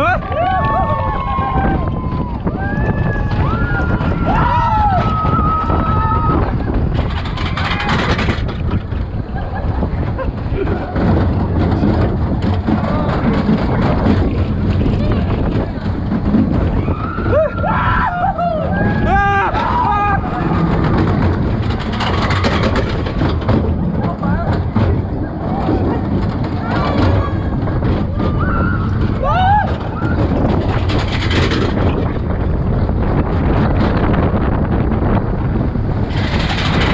滚